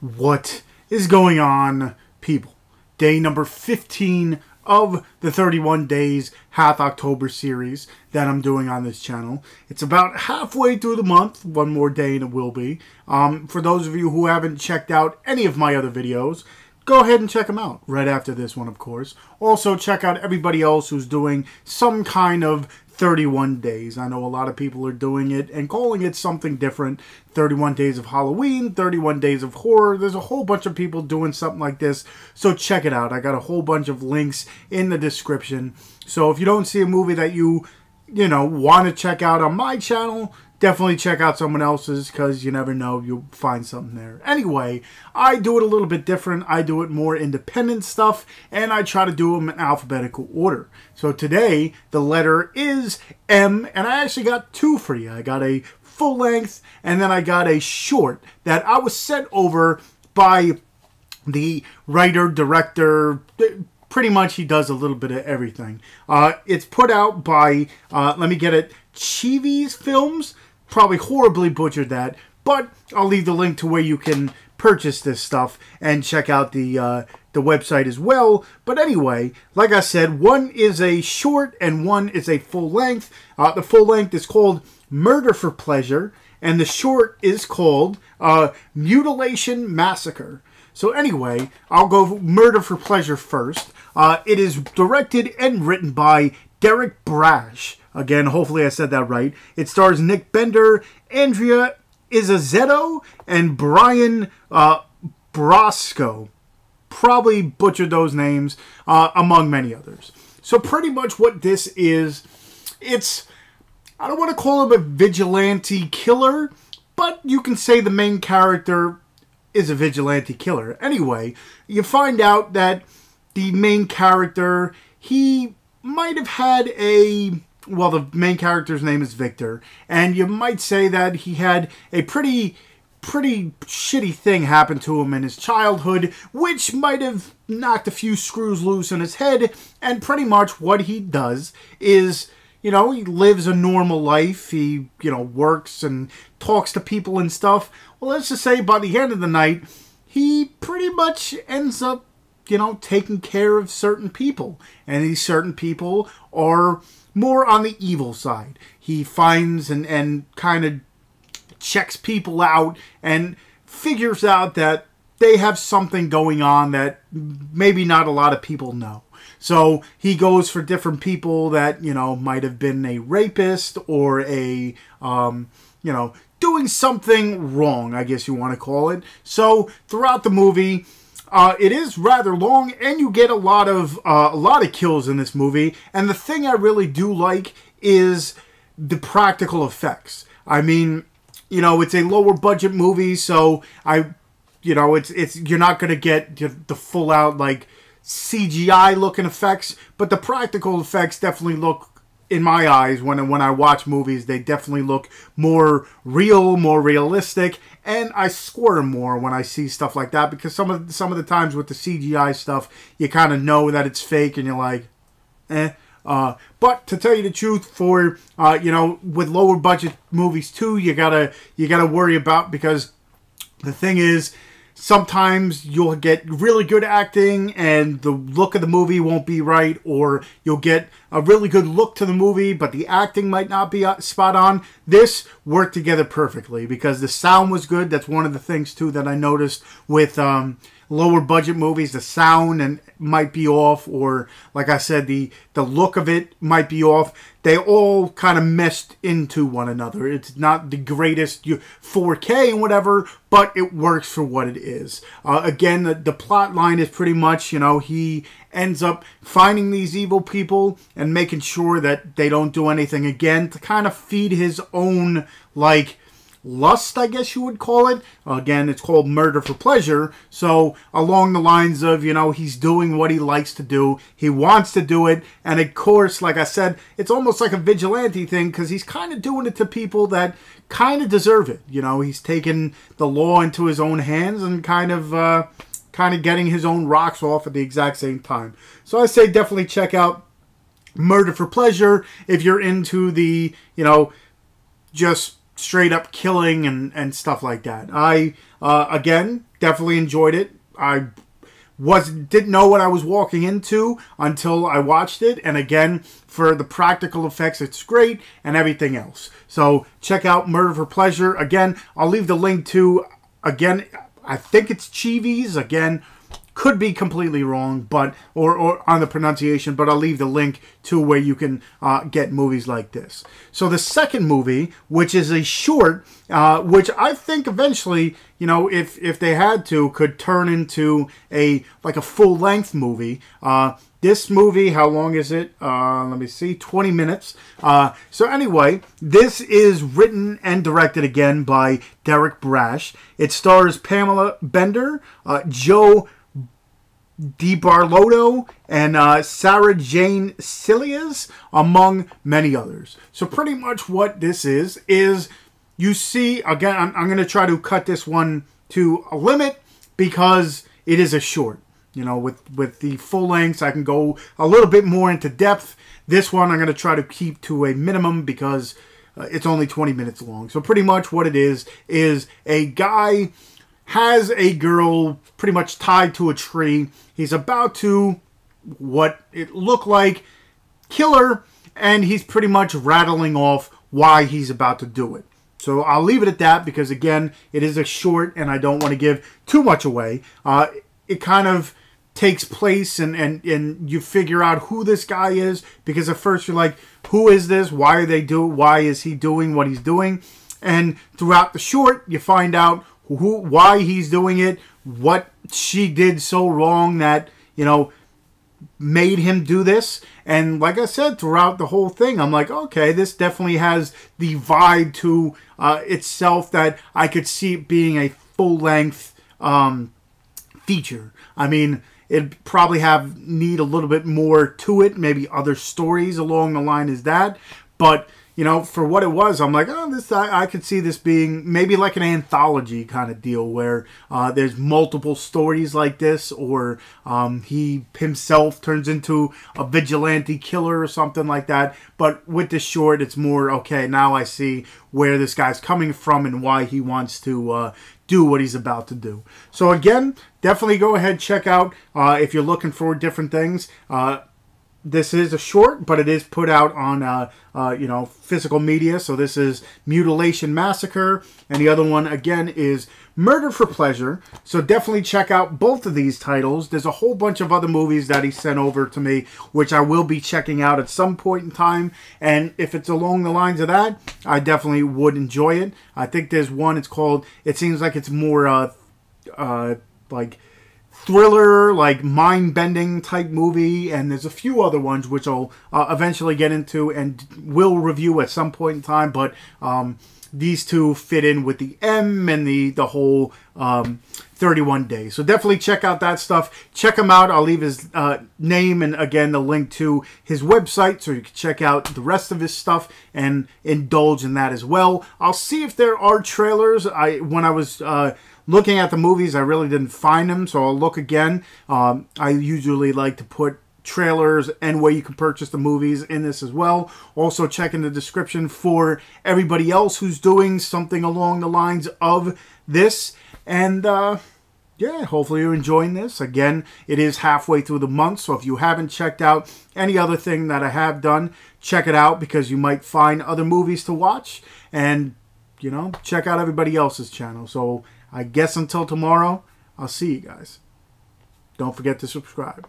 What is going on, people? Day number 15 of the 31 Days Hath October series that I'm doing on this channel. It's about halfway through the month, one more day and it will be. Um, for those of you who haven't checked out any of my other videos, go ahead and check them out right after this one, of course. Also, check out everybody else who's doing some kind of 31 days. I know a lot of people are doing it and calling it something different. 31 days of Halloween, 31 days of horror. There's a whole bunch of people doing something like this. So check it out. I got a whole bunch of links in the description. So if you don't see a movie that you, you know, want to check out on my channel, definitely check out someone else's because you never know you'll find something there. Anyway i do it a little bit different. I do it more independent stuff and i try to do them in alphabetical order. So today the letter is m and i actually got two for you. I got a full length and then i got a short that i was sent over by the writer director pretty much he does a little bit of everything. Uh, it's put out by uh, let me get it Cheevies films probably horribly butchered that, but I'll leave the link to where you can purchase this stuff and check out the uh, the website as well. But anyway, like I said, one is a short and one is a full length. Uh, the full length is called Murder for Pleasure, and the short is called uh, Mutilation Massacre. So anyway, I'll go Murder for Pleasure first. Uh, it is directed and written by Derek Braasch. Again, hopefully I said that right. It stars Nick Bender, Andrea Izzazetto, and Brian uh, Broscoe. Probably butchered those names, uh, among many others. So pretty much what this is, it's, I don't want to call him a vigilante killer, but you can say the main character is a vigilante killer. Anyway, you find out that the main character, he might have had a well, the main character's name is Victor, and you might say that he had a pretty pretty shitty thing happen to him in his childhood, which might have knocked a few screws loose in his head, and pretty much what he does is you know, he lives a normal life. He, you know, works and talks to people and stuff. Well, let's just say by the end of the night, he pretty much ends up, you know, taking care of certain people. And these certain people are more on the evil side. He finds and, and kind of checks people out and figures out that they have something going on that maybe not a lot of people know. So he goes for different people that, you know, might have been a rapist or a, um, you know, doing something wrong, I guess you want to call it. So throughout the movie, uh, it is rather long, and you get a lot of uh, a lot of kills in this movie. And the thing I really do like is the practical effects. I mean, you know, it's a lower budget movie, so I, you know, it's it's you're not gonna get the full out like CGI looking effects, but the practical effects definitely look in my eyes, when when I watch movies, they definitely look more real, more realistic, and I squirm more when I see stuff like that because some of some of the times with the CGI stuff, you kind of know that it's fake, and you're like, eh. Uh, but to tell you the truth, for uh, you know, with lower budget movies too, you gotta you gotta worry about because the thing is sometimes you'll get really good acting and the look of the movie won't be right or you'll get a really good look to the movie but the acting might not be uh, spot on. This worked together perfectly because the sound was good. That's one of the things too that i noticed with um, lower budget movies, the sound and might be off, or like I said, the the look of it might be off. They all kind of meshed into one another. It's not the greatest 4K and whatever, but it works for what it is. Uh, again, the, the plot line is pretty much, you know, he ends up finding these evil people and making sure that they don't do anything again to kind of feed his own, like, lust, I guess you would call it. Again, it's called murder for pleasure. So, along the lines of, you know, he's doing what he likes to do, he wants to do it, and of course, like I said, it's almost like a vigilante thing because he's kind of doing it to people that kind of deserve it. You know, he's taking the law into his own hands and kind of. Uh, kind of getting his own rocks off at the exact same time. So I say definitely check out Murder for Pleasure if you're into the, you know, just straight up killing and, and stuff like that. I, uh, again, definitely enjoyed it. I was didn't know what I was walking into until I watched it. And again, for the practical effects, it's great and everything else. So check out Murder for Pleasure. Again, I'll leave the link to again. I think it's Cheevies again could be completely wrong, but or, or on the pronunciation, but I'll leave the link to where you can uh, get movies like this. So the second movie, which is a short, uh, which I think eventually, you know, if if they had to, could turn into a like a full length movie. Uh, this movie, how long is it? Uh, let me see, 20 minutes. Uh, so anyway, this is written and directed again by Derek Braasch. It stars Pamela Bender, uh, Joe DeBartolo and uh, Sara Jane Cilliers, among many others. So pretty much what this is, is you see, again, I'm, I'm going to try to cut this one to a limit because it is a short. You know, with, with the full lengths, I can go a little bit more into depth. This one I'm going to try to keep to a minimum because uh, it's only 20 minutes long. So pretty much what it is, is a guy has a girl pretty much tied to a tree. He's about to, what it looked like, kill her, and he's pretty much rattling off why he's about to do it. So I'll leave it at that because, again, it is a short and I don't want to give too much away. Uh, it kind of takes place and, and, and you figure out who this guy is because at first you're like, who is this? Why are they do? Why is he doing what he's doing? And throughout the short, you find out who, why he's doing it, what she did so wrong that you know made him do this. And like I said, throughout the whole thing, I'm like, okay, this definitely has the vibe to uh, itself that I could see it being a full length um, feature. I mean, it probably have need a little bit more to it, maybe other stories along the line is that, but you know, for what it was, I'm like, oh, this I, I could see this being maybe like an anthology kind of deal where uh, there's multiple stories like this, or um, he himself turns into a vigilante killer or something like that. But with this short, it's more okay. Now I see where this guy's coming from and why he wants to uh, do what he's about to do. So again, definitely go ahead check out uh, if you're looking for different things. Uh, this is a short, but it is put out on, uh, uh, you know, physical media. So this is Mutilation Massacre, and the other one again is Murder for Pleasure. So definitely check out both of these titles. There's a whole bunch of other movies that he sent over to me, which I will be checking out at some point in time. And if it's along the lines of that, I definitely would enjoy it. I think there's one. It's called. It seems like it's more, uh, uh, like thriller, like mind bending type movie, and there's a few other ones which I'll uh, eventually get into and will review at some point in time. But um, these two fit in with the M and the the whole um, 31 days. So definitely check out that stuff. Check him out. I'll leave his uh, name and again the link to his website so you can check out the rest of his stuff and indulge in that as well. I'll see if there are trailers. I when I was uh, looking at the movies, I really didn't find them, so I'll look again. Um, I usually like to put trailers and where you can purchase the movies in this as well. Also, check in the description for everybody else who's doing something along the lines of this. And, uh, yeah, hopefully you're enjoying this. Again, it is halfway through the month, so if you haven't checked out any other thing that I have done, check it out because you might find other movies to watch. And, you know, check out everybody else's channel. So, I guess until tomorrow, I'll see you guys. Don't forget to subscribe.